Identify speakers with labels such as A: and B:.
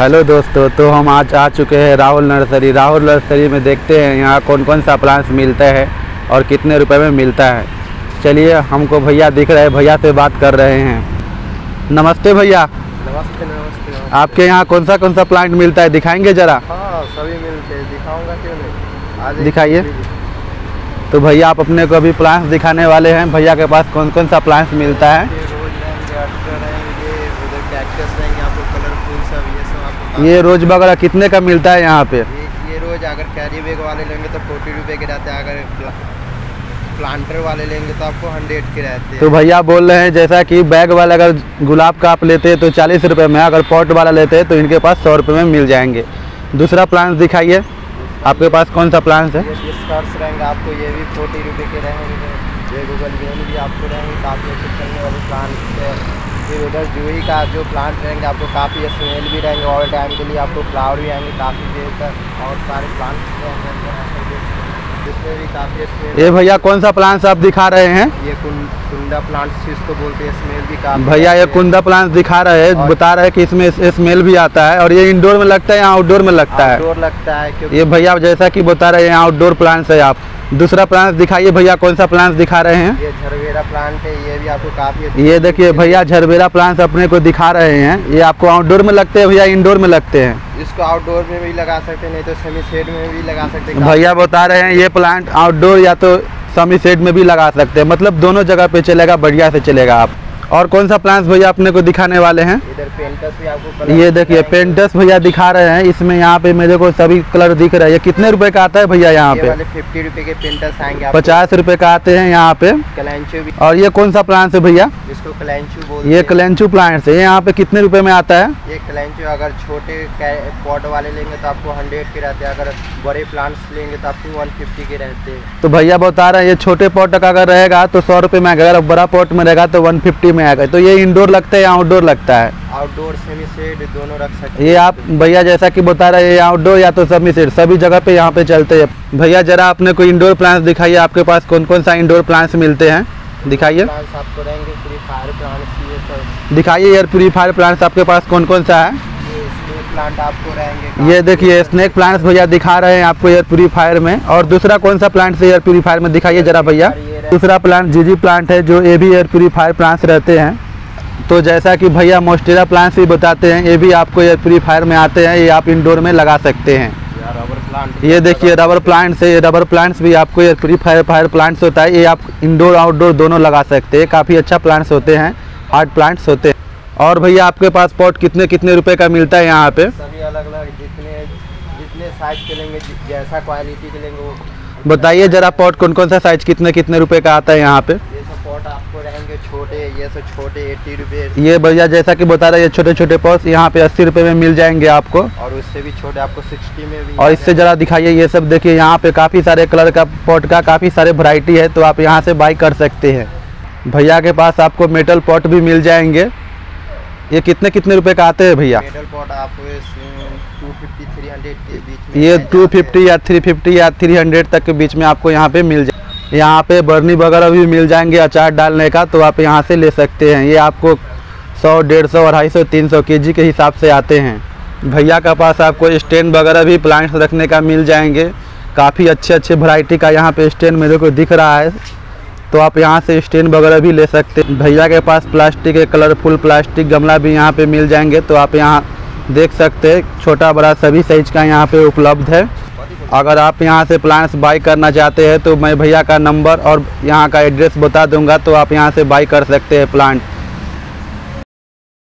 A: Hello दोस्तों तो हम आज आ चुके हैं राहुल नर्सरी। राहुल नर्सरी में देखते हैं यहाँ कौन कौन सा प्लांट्स मिलता है और कितने रुपए में मिलता है। चलिए हमको भैया दिख रहे हैं भैया से बात कर रहे हैं। नमस्ते भैया।
B: नमस्ते नमस्ते। नमस्ते।
A: आपके यहाँ कौन सा कौन सा प्लांट मिलता है? दिखाएँगे ज़रा?
B: हाँ सभी मिलते हैं। दिखाऊँगा क्यों नहीं?
A: दिखाइए। तो भैया आप अपने को अभी प्लांट्स दिखाने वाले हैं। भैया के पास कौन कौन सा प्लांट्स मिलता है
B: ये रोज रहेंगे अटर रहेंगे उधर कैक्टस रहेंगे आपको कलरफुल सब ये
A: रोज वगैरह कितने का मिलता है यहाँ पे?
B: ये ये रोज अगर कैरी बैग वाले लेंगे तो फोर्टी रुपए के रहते हैं अगर प्ला, प्लांटर वाले लेंगे तो आपको हंड्रेड के रहते हैं।
A: तो भैया बोल रहे हैं जैसा कि बैग वाला अगर गुलाब का आप लेते हैं तो चालीस रुपये में अगर पॉट वाला लेते हैं तो इनके पास सौ रुपये में मिल जाएँगे। दूसरा प्लांट दिखाइए। आपके पास कौन सा प्लांट है?
B: आपको ये भी फोर्टी रुपए के रहेंगे। ये गूगल भी आपको रहेंगे है। फिर उधर जूही का जो प्लांट रहेंगे, आपको काफ़ी स्मेल भी रहेंगे ऑल टाइम के लिए आपको फ्लावर भी आएँगे, काफ़ी देर तक और सारे प्लांट्स भी काफ़ी स्मेल
A: ये भैया कौन सा प्लांट्स आप दिखा रहे हैं?
B: ये कुं- कुंडा प्लांट्स जिसको बोलते हैं स्मेल भी काफ़ी
A: भैया ये कुंदा प्लांट दिखा रहे हैं बता रहे हैं कि इसमें स्मेल भी आता है और ये इंडोर में लगता है या आउटडोर में लगता है?
B: आउटडोर लगता है क्योंकि
A: ये भैया जैसा कि बता रहे हैं आउटडोर प्लांट्स है आप। दूसरा प्लांट दिखाइए भैया कौन सा प्लांट दिखा रहे हैं?
B: ये झरवेरा प्लांट है ये भी आपको काफ़ी
A: ये देखिए भैया झरबेरा प्लांट्स अपने को दिखा रहे हैं। ये आपको आउटडोर में लगते हैं भैया इंडोर में लगते हैं।
B: इसको आउटडोर में भी लगा सकते हैं, नहीं तो सेमी शेड में भी लगा सकते हैं।
A: भैया बता रहे हैं, ये प्लांट आउटडोर या तो सेमी सेड में भी लगा सकते हैं। मतलब दोनों जगह पे चलेगा, बढ़िया से चलेगा आप। और कौन सा प्लांट्स भैया अपने को दिखाने वाले हैं?
B: इधर पेंटस भी आपको
A: ये देखिए पेंटस भैया दिखा रहे हैं। इसमें यहाँ पे मेरे को सभी कलर दिख रहे हैं। ये कितने रुपए का आता है भैया यहाँ पे?
B: फिफ्टी रुपए के पेंटस आएँगे
A: पचास रुपए का आते हैं यहाँ पे। और ये कौन सा प्लांट है भैया?
B: जिसको कलेंचू बोलते
A: ये कलेंचू प्लांट्स है। ये यहाँ पे कितने रुपए में आता है?
B: ये कलेंचू अगर छोटे पॉट वाले लेंगे तो आपको हंड्रेड के रहते हैं। अगर बड़े प्लांट्स लेंगे तो आपको वन फिफ्टी के रहते हैं।
A: तो भैया बता रहे हैं ये छोटे पॉट का अगर रहेगा तो सौ रुपये में अगर बड़ा पॉट में रहेगा तो वन फिफ्टी में आएगा तो ये इंडोर लगता है या आउटडोर लगता है?
B: आउटडोर सेमी शेड दोनों रख सकते
A: ये आप भैया जैसा कि बता रहे हैं ये आउटडोर या तो सभी सेट सभी जगह पे यहाँ पे चलते हैं। भैया जरा आपने कोई इंडोर प्लांट्स दिखाइए आपके पास कौन कौन सा इंडोर प्लांट्स मिलते हैं? दिखाइए। दिखाइए एयर प्यूरीफायर प्लांट्स आपके पास कौन कौन सा है?
B: ये प्लांट आपको रहेंगे
A: ये देखिए स्नेक प्लांट्स भैया दिखा रहे हैं आपको एयर प्यूरीफायर में। और दूसरा कौन सा प्लांट्स एयर प्यूरीफायर में दिखाइए जरा भैया। दूसरा प्लांट जीजी प्लांट है, जो ये भी एयर प्यूरीफायर प्लांट्स रहते हैं। तो जैसा कि भैया मोस्टेरा प्लांट्स भी बताते हैं, ये भी आपको एयर प्यूरीफायर में आते हैं, ये आप इंडोर में लगा सकते हैं। ये देखिए रबर प्लांट्स है, ये रबर प्लांट्स भी आपको एयर प्यूरीफायर फायर प्लांट्स होता है, ये आप इंडोर आउटडोर दोनों लगा सकते हैं। काफ़ी अच्छा प्लांट्स होते हैं हार्ड प्लांट्स होते हैं। और भैया आपके पास पॉट कितने कितने रुपए का मिलता है यहाँ पे?
B: सभी अलग अलग जितने जितने साइज़ के लेंगे, जैसा क्वालिटी के लेंगे, वो
A: बताइए जरा पॉट कौन कौन सा साइज़ कितने कितने रुपए का आता है यहाँ पे?
B: ये सब पॉट आपको रहेंगे छोटे ये सब छोटे एट्टी रुपये
A: ये भैया जैसा कि बता रहे हैं छोटे छोटे पॉट यहाँ पे अस्सी रुपए में मिल जाएँगे आपको।
B: और उससे भी छोटे आपको सिक्सटी में भी
A: और इससे जरा दिखाइए ये सब देखिए यहाँ पे काफ़ी सारे कलर का पॉट का काफ़ी सारे वैरायटी है तो आप यहाँ से बाई कर सकते हैं। भैया के पास आपको मेटल पॉट भी मिल जाएँगे। ये कितने कितने रुपए का आते हैं भैया?
B: ये टू फिफ्टी
A: या
B: थ्री
A: 250 या थ्री हंड्रेड तक के बीच में आपको यहाँ पे मिल जाए यहाँ पे बर्नी वगैरह भी मिल जाएँगे अचार डालने का तो आप यहाँ से ले सकते हैं। ये आपको सौ डेढ़ सौ अढ़ाई सौ तीन सौ के जी के हिसाब से आते हैं। भैया का पास आपको स्टैंड वगैरह भी प्लांट्स रखने का मिल जाएँगे। काफ़ी अच्छे अच्छे वैरायटी का यहाँ पे स्टैंड मेरे को दिख रहा है। तो आप यहाँ से स्टैंड वगैरह भी ले सकते हैं। भैया के पास प्लास्टिक के कलरफुल प्लास्टिक गमला भी यहाँ पे मिल जाएँगे तो आप यहाँ देख सकते हैं, छोटा बड़ा सभी साइज़ का यहाँ पे उपलब्ध है। अगर आप यहाँ से प्लांट्स बाई करना चाहते हैं तो मैं भैया का नंबर और यहाँ का एड्रेस बता दूँगा तो आप यहाँ से बाई कर सकते हैं प्लांट